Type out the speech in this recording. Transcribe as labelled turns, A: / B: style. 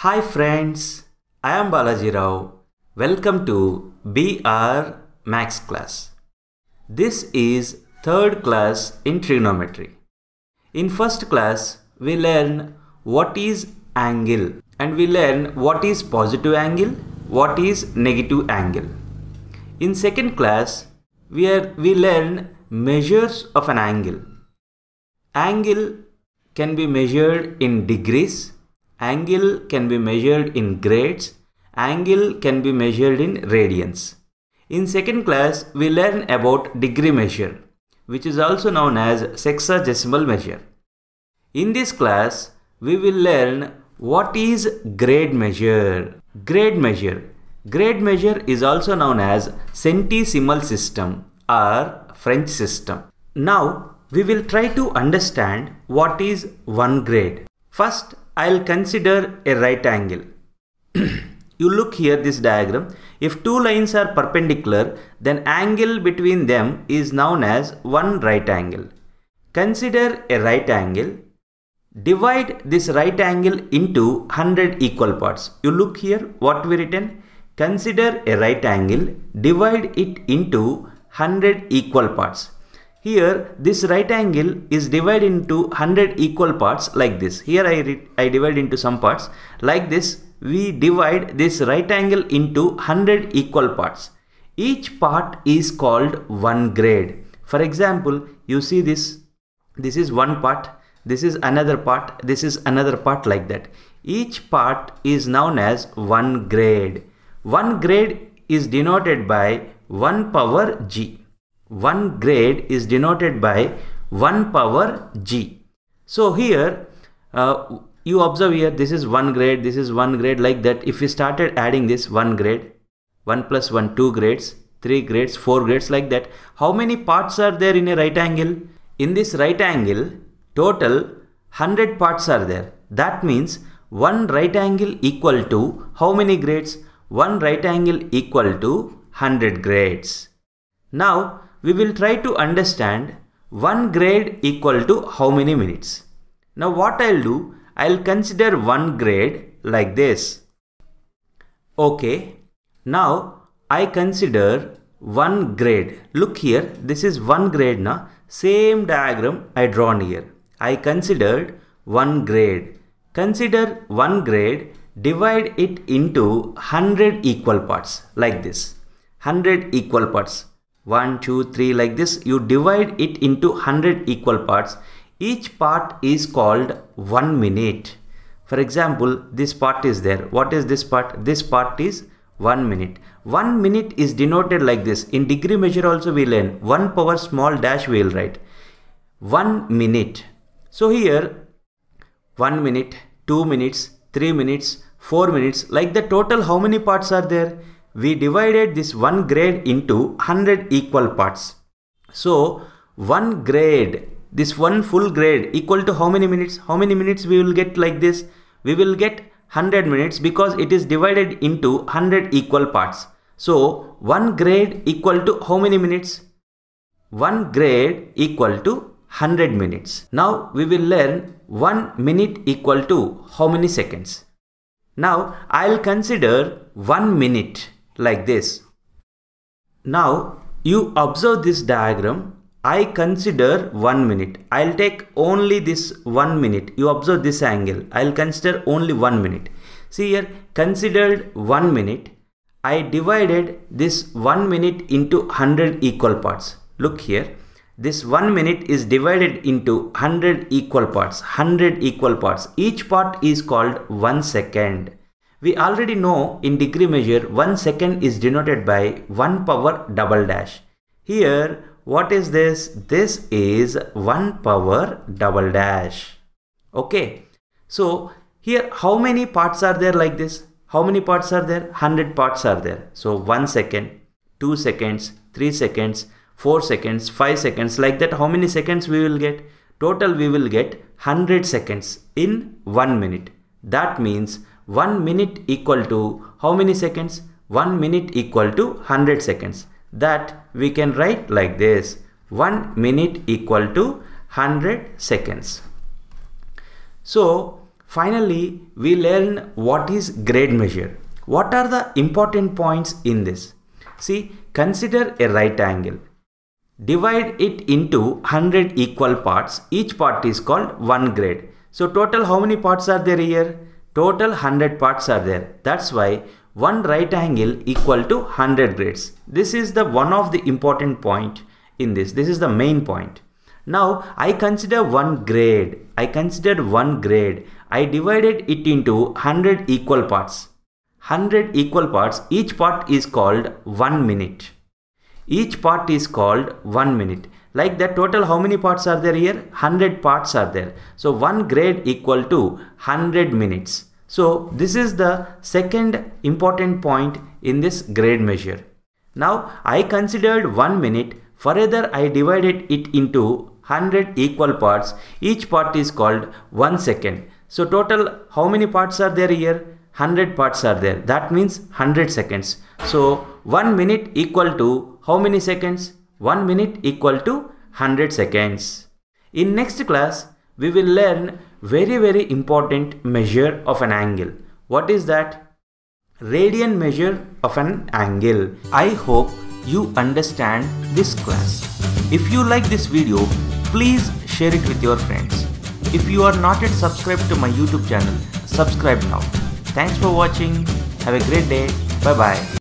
A: Hi friends, I am Balaji Rao. Welcome to BR Maths class. This is third class in trigonometry. In first class, we learn what is angle and we learn what is positive angle, what is negative angle. In second class, we, are, we learn measures of an angle. Angle can be measured in degrees, angle can be measured in grades, angle can be measured in radians. In second class, we learn about degree measure, which is also known as sexagesimal measure. In this class, we will learn what is grade measure. Grade measure. Grade measure is also known as centesimal system or French system. Now, we will try to understand what is one grade. First, I'll consider a right angle. you look here this diagram. If two lines are perpendicular, then angle between them is known as one right angle. Consider a right angle. Divide this right angle into 100 equal parts. You look here what we written. Consider a right angle. Divide it into 100 equal parts. Here this right angle is divided into 100 equal parts like this. Here I, I divide into some parts. Like this we divide this right angle into 100 equal parts. Each part is called one grade. For example, you see this. This is one part. This is another part. This is another part like that. Each part is known as one grade. One grade is denoted by 1 power g. 1 grade is denoted by 1 power g. So here uh, you observe here this is 1 grade, this is 1 grade like that. If we started adding this 1 grade, 1 plus 1, 2 grades, 3 grades, 4 grades like that. How many parts are there in a right angle? In this right angle, total 100 parts are there. That means one right angle equal to how many grades? One right angle equal to 100 grades. Now we will try to understand 1 grade equal to how many minutes. Now what I'll do, I'll consider 1 grade like this. Okay, now I consider 1 grade. Look here, this is 1 grade na. Same diagram I drawn here. I considered 1 grade. Consider 1 grade, divide it into 100 equal parts like this. 100 equal parts. 1, 2, 3 like this. You divide it into 100 equal parts. Each part is called 1 minute. For example, this part is there. What is this part? This part is 1 minute. 1 minute is denoted like this. In degree measure also we learn 1 power small dash we will write. 1 minute. So here 1 minute, 2 minutes, 3 minutes, 4 minutes like the total how many parts are there? We divided this 1 grade into 100 equal parts. So 1 grade, this one full grade equal to how many minutes? How many minutes we will get like this? We will get 100 minutes because it is divided into 100 equal parts. So 1 grade equal to how many minutes? 1 grade equal to 100 minutes. Now we will learn 1 minute equal to how many seconds. Now I'll consider 1 minute like this. Now you observe this diagram. I consider 1 minute. I'll take only this 1 minute. You observe this angle. I'll consider only 1 minute. See here considered 1 minute. I divided this 1 minute into 100 equal parts. Look here this 1 minute is divided into 100 equal parts 100 equal parts each part is called 1 second we already know in degree measure 1 second is denoted by 1 power double dash. Here what is this? This is 1 power double dash. Okay. So here how many parts are there like this? How many parts are there? 100 parts are there. So 1 second 2 seconds 3 seconds 4 seconds, 5 seconds, like that how many seconds we will get? Total we will get 100 seconds in 1 minute. That means 1 minute equal to how many seconds? 1 minute equal to 100 seconds. That we can write like this. 1 minute equal to 100 seconds. So Finally, we learn what is grade measure. What are the important points in this? See, consider a right angle. Divide it into 100 equal parts. Each part is called 1 grade. So total how many parts are there here? Total 100 parts are there. That's why one right angle equal to 100 grades. This is the one of the important point in this. This is the main point. Now I consider one grade. I considered one grade. I divided it into 100 equal parts. 100 equal parts. Each part is called 1 minute. Each part is called 1 minute. Like that total how many parts are there here? 100 parts are there. So 1 grade equal to 100 minutes. So this is the second important point in this grade measure. Now I considered 1 minute. Further I divided it into 100 equal parts. Each part is called 1 second. So total how many parts are there here? 100 parts are there. That means 100 seconds. So 1 minute equal to how many seconds? 1 minute equal to 100 seconds. In next class, we will learn very very important measure of an angle. What is that? Radian measure of an angle. I hope you understand this class. If you like this video, please share it with your friends. If you are not yet subscribed to my YouTube channel, subscribe now. Thanks for watching. Have a great day. Bye bye.